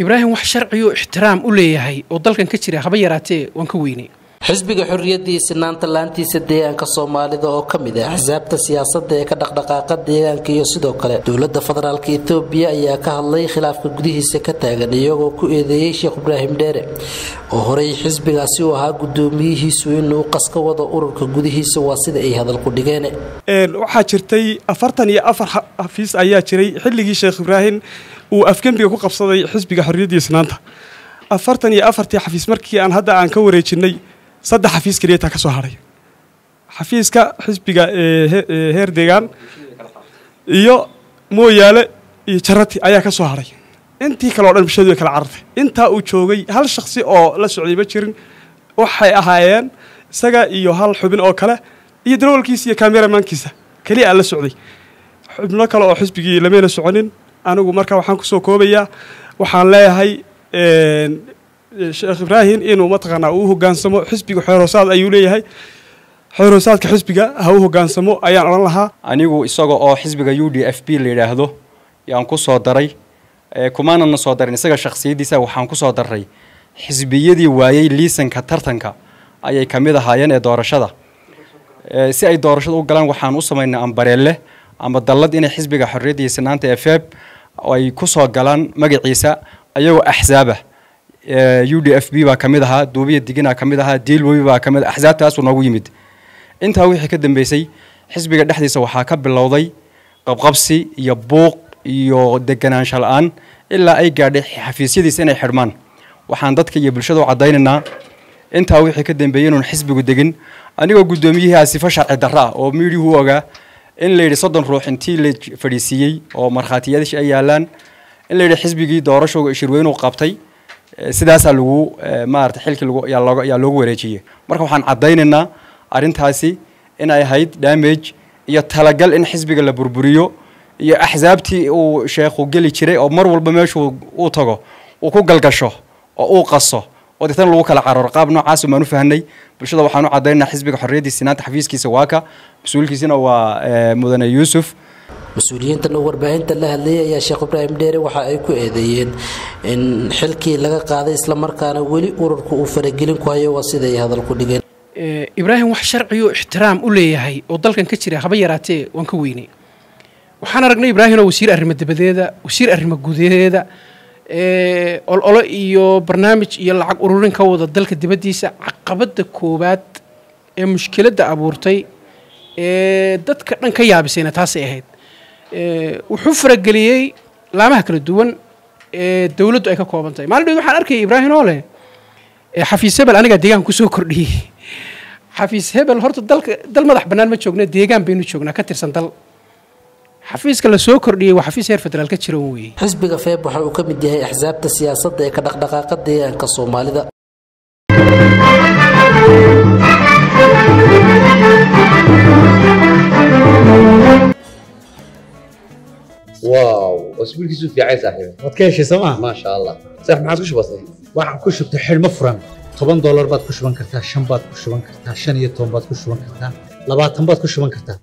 ibraahim wax sharciyo ixtiraam u leeyahay oo dalkan ka jira haba yaraatee waan ka weynay. Xisbiga xorriyadii sinaanta laantiisa deegaanka soomaalida oo ka mid ah axsaabta siyaasadda ee ka dhaqdhaqaaqa deegaanka iyo sidoo kale dowladda federaalk etoobiya ayaa ka hadlay khilaafka gudihiisa ka taagan iyagoo ku eedeeyey sheekh ibraahim dheere oo horey xisbigaasi u ahaa gudoomiyihiisu inuu qaska wado ururka gudihiisa waa sida ay hadalku dhigeen. Waxaa jirtay afartan iyo afar xafiis ayaa jiray xilligii sheekh ibraahim uu afgembiga ku qabsaday xisbiga xorriyaddii sinaanta afartan iyo afartii xafiis markii aan hadda aan ka wareejinay saddex xafiis keliyataa ka soo hadhay xafiiska xisbiga heer deegaan iyo mooyaale iyo jarati ayaa ka soo hadhay intii kale o dhan bulshadu way kala carartay. Intaa uu joogay hal shaksi oo la socday ma jirin waxay ahaayeen isaga iyo hal xubin oo kale iyo darawalkiisa iyo kameramaankiisa keliya aan la socday. Xubno kale oo xisbigii lamayna soconin anigu marka waxaan ku soo koobayaa waxaan leeyahay sheekh ibraahim inuu mataqaanaa uu hogaansamo xisbiga xeeroosaad ayuu leeyahay. Xeeroosaadka xisbiga ha u hogaansamo ayaan odhan lahaa. Anigu isaga oo xisbiga u d f b la yidhaahdo yaan ku soo daray. Kumaanana soo darin isaga shakhsiyaddiisa waxaan ku soo daray. Xisbiyadii waayey liisanka tartanka ayay ka mid ahaayeen ee doorashada. Si ay doorashada u galaan waxaan u samaynay ambareelle ama dallad inay xisbiga xorriyadda iyo sinaanta ee feeb ay ku soo galaan magaciisa ayagoo axsaabah u d f b baa ka mid ahaa duubiya diginaa ka mid ahaa diilwobi baa ka mid axsaabtaasuu noogu yimid intaa wixii ka dambeysay xisbiga dhexdiisa waxaa ka bilowday qabqabsi iyo buuq iyo deganaansho la-aan ilaa ay gaadhay xafiisyadiisa inay xidhmaan waxaan dadka iyo bulshada u caddaynaynaa intaa wixii ka dambeeyey inuun xisbigu degin anigoo guddoomiyihii sifo sharci darro ah oo miidhihu ogaa in la yidhi soddon ruux intii la fadhiisiiyey oo markhaatiyadiish ay yaalaan in la yidhi xisbigii doorashooga shirweynuu qabtay sidaasaa lagu maarata xilkii yaa loogu wareejiyey marka waxaan caddaynaynaa arrintaasi inay ahayd damage iyo talagal in xisbiga la burburiyo iyo axsaabtii uu sheekhu geli jiray oo mar walba meeshuu uu tago uu ku galgasho oo uu qaso oo deetana lagu kala cararo qaab noocaas baan u fahnay bulshada waxaan u caddaynaa xisbiga xorriyaddii sinaanta xafiiskiisa waa ka mas'uulkiisina waa mudane yuusuf. Mas'uuliyiintan oo warbaahinta la hadlayay ayaa sheekh ibraahim dheere waxa ay ku eedeeyeen in xilkii laga qaaday islamarkaana weli ururka uu faragelin ku hayo waa siday hadalku dhigeen. Ibraahim wax sharciyo ixtiraam u leeyahay oo dalkan ka jira haba yaraatee waan ka weynay waxaan aragnay ibraahimoo wasiir arrimo dabadeeda wasiir arrimo gudaheeda ololo iyo barnaamij iyo lacag ururin ka wada dalka dibaddiisa caqabadda koowaad ee mushkiladda abuurtay ee dadka dhan ka yaabisayna taasay ahayd wuxuu farageliyey laamaha kala duwan ee dowladdu ay ka kooban tahay maalin dheed waxaan arkayay ibraahim oo leh xafiis hebel anigaa deegaanka kusoo kordhiyey xafiis hebel horta dalka dal madax bannaan ma joogna deegaan baynu joognaa ka tirsan dal xafiiska la soo kordhiyey waa xafiis heer federaal ka jira weye. Xisbiga feeb waxa uu ka mid yahay axsaabta siyaasadda ee ka dhaqdhaqaaqa deegaanka soomaalida. Wow isbiilkiisu fiicay saaxiib. Waad ka heshay soomaa maasha allah saaxiib maxaad ku shubatay waxaan ku shubtay xidhmo furan. Toban doolar baad ku shuban kartaa shan baad ku shuban kartaa shan iyo toban baad ku shuban kartaa labaatan baad ku shuban kartaa.